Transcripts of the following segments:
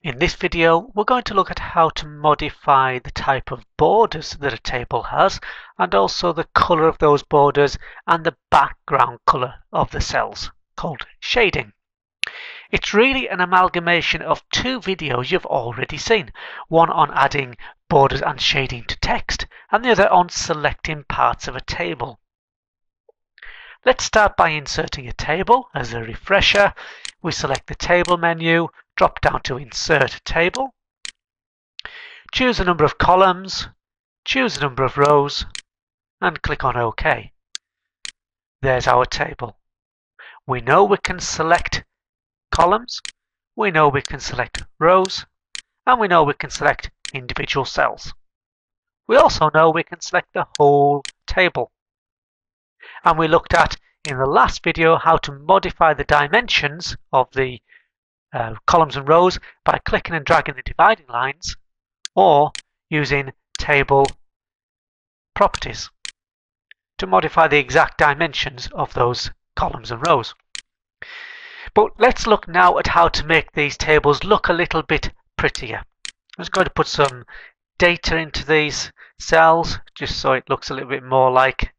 In this video, we're going to look at how to modify the type of borders that a table has and also the color of those borders and the background color of the cells, called shading. It's really an amalgamation of two videos you've already seen, one on adding borders and shading to text and the other on selecting parts of a table. Let's start by inserting a table as a refresher. We select the table menu, drop down to Insert a Table, choose a number of columns, choose a number of rows, and click on OK. There's our table. We know we can select columns, we know we can select rows, and we know we can select individual cells. We also know we can select the whole table. And we looked at in the last video how to modify the dimensions of the uh, columns and rows by clicking and dragging the dividing lines or using table properties to modify the exact dimensions of those columns and rows. But let's look now at how to make these tables look a little bit prettier. I'm just going to put some data into these cells just so it looks a little bit more like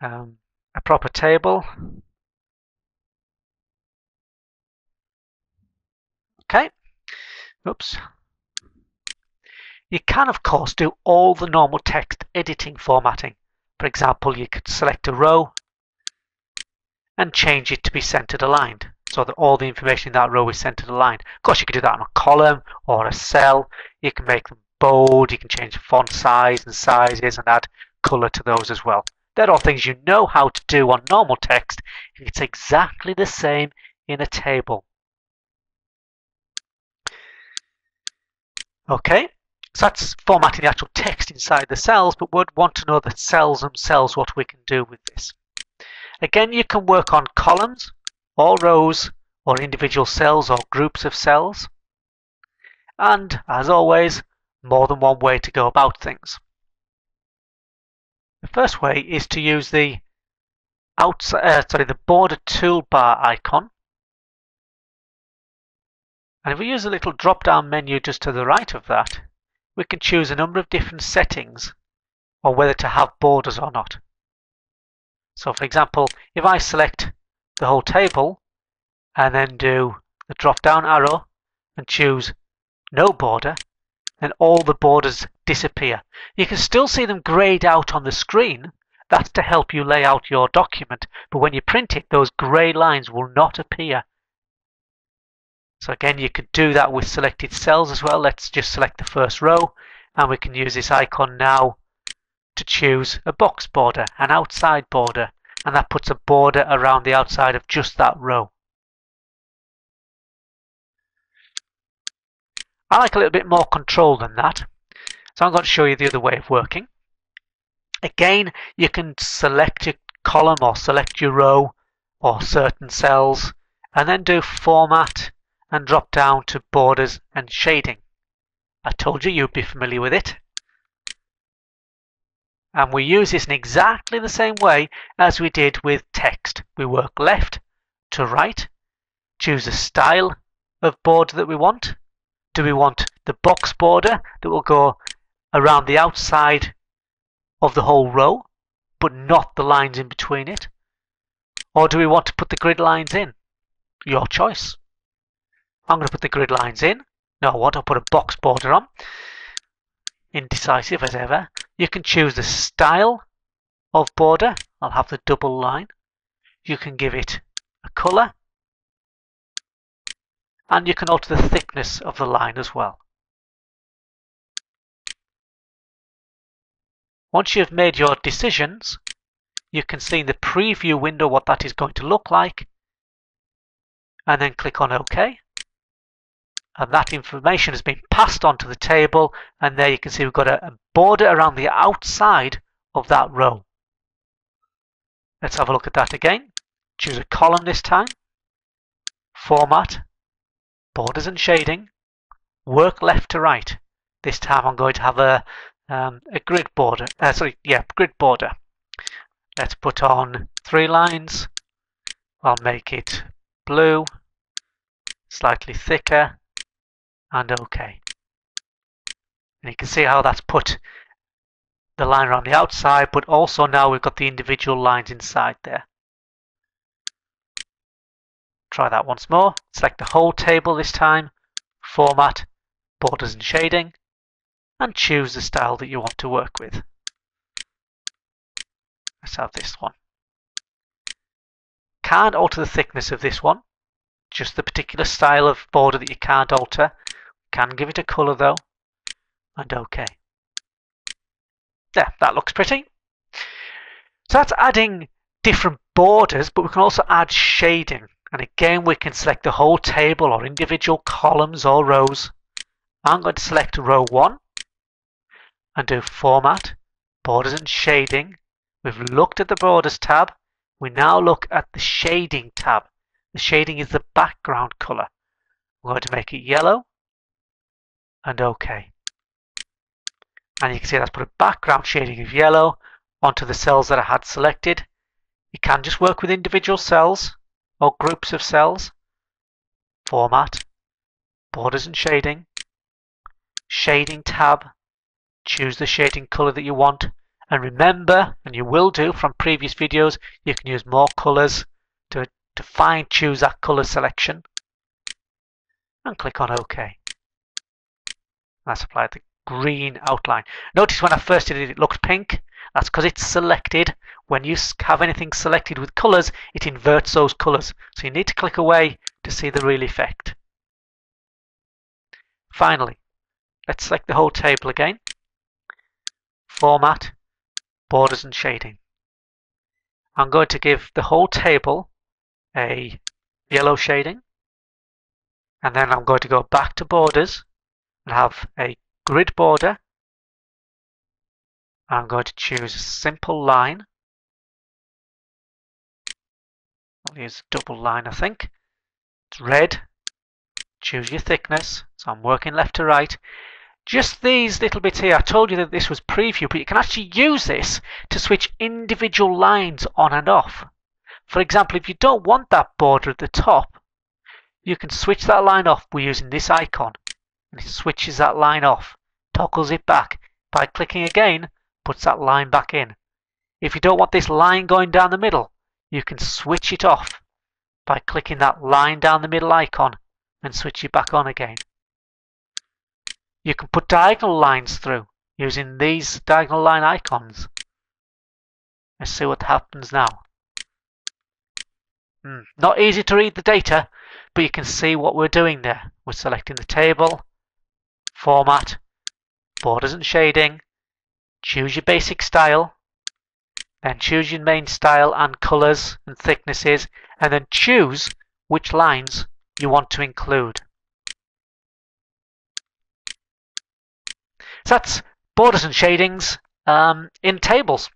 um, a proper table. Okay. Oops. You can, of course, do all the normal text editing formatting. For example, you could select a row and change it to be centered aligned so that all the information in that row is centered aligned. Of course, you could do that on a column or a cell. You can make them bold, you can change font size and sizes and add color to those as well. They're all things you know how to do on normal text. It's exactly the same in a table. Okay, so that's formatting the actual text inside the cells, but we'd want to know the cells themselves, what we can do with this. Again, you can work on columns or rows or individual cells or groups of cells. And as always, more than one way to go about things. The first way is to use the outside, uh, sorry, the border toolbar icon and if we use a little drop down menu just to the right of that, we can choose a number of different settings on whether to have borders or not. So for example, if I select the whole table and then do the drop down arrow and choose no border, then all the borders disappear. You can still see them grayed out on the screen. That's to help you lay out your document. But when you print it, those grey lines will not appear so again, you could do that with selected cells as well. Let's just select the first row and we can use this icon now to choose a box border, an outside border, and that puts a border around the outside of just that row. I like a little bit more control than that. So I'm going to show you the other way of working. Again, you can select your column or select your row or certain cells and then do format and drop down to borders and shading. I told you you'd be familiar with it. And we use this in exactly the same way as we did with text. We work left to right, choose a style of border that we want. Do we want the box border that will go around the outside of the whole row, but not the lines in between it? Or do we want to put the grid lines in? Your choice. I'm going to put the grid lines in. No, what? I'll put a box border on. Indecisive as ever. You can choose the style of border. I'll have the double line. You can give it a colour. And you can alter the thickness of the line as well. Once you've made your decisions, you can see in the preview window what that is going to look like. And then click on OK and that information has been passed on to the table and there you can see we've got a, border around the outside of that row. Let's have a look at that again. Choose a column this time. Format, borders and shading, work left to right. This time I'm going to have a, um, a grid border, uh, sorry, yeah, grid border. Let's put on three lines. I'll make it blue, slightly thicker, and OK. And you can see how that's put the line around the outside, but also now we've got the individual lines inside there. Try that once more. Select the whole table this time, Format, Borders and Shading, and choose the style that you want to work with. Let's have this one. Can't alter the thickness of this one, just the particular style of border that you can't alter. Can give it a colour though, and OK. There, that looks pretty. So that's adding different borders, but we can also add shading. And again, we can select the whole table or individual columns or rows. I'm going to select row 1 and do Format, Borders and Shading. We've looked at the Borders tab. We now look at the Shading tab. The shading is the background color. I'm going to make it yellow and OK. And you can see that's put a background shading of yellow onto the cells that I had selected. You can just work with individual cells or groups of cells. Format, borders and shading, shading tab, choose the shading color that you want. And remember, and you will do from previous videos, you can use more colors to, to fine choose that color selection. And click on OK. That's applied the green outline. Notice when I first did it, it looked pink. That's because it's selected. When you have anything selected with colours, it inverts those colours. So you need to click away to see the real effect. Finally, let's select the whole table again. Format, Borders and Shading. I'm going to give the whole table a yellow shading. And then I'm going to go back to Borders have a grid border. I'm going to choose a simple line. I'll use double line, I think. It's red. Choose your thickness. So I'm working left to right. Just these little bits here, I told you that this was preview, but you can actually use this to switch individual lines on and off. For example, if you don't want that border at the top, you can switch that line off by using this icon. And it switches that line off toggles it back. By clicking again, puts that line back in. If you don't want this line going down the middle, you can switch it off by clicking that line down the middle icon and switch it back on again. You can put diagonal lines through using these diagonal line icons. Let's see what happens now. Hmm. Not easy to read the data, but you can see what we're doing there. We're selecting the table, format, borders and shading, choose your basic style, then choose your main style and colors and thicknesses, and then choose which lines you want to include. So that's borders and shadings um, in tables.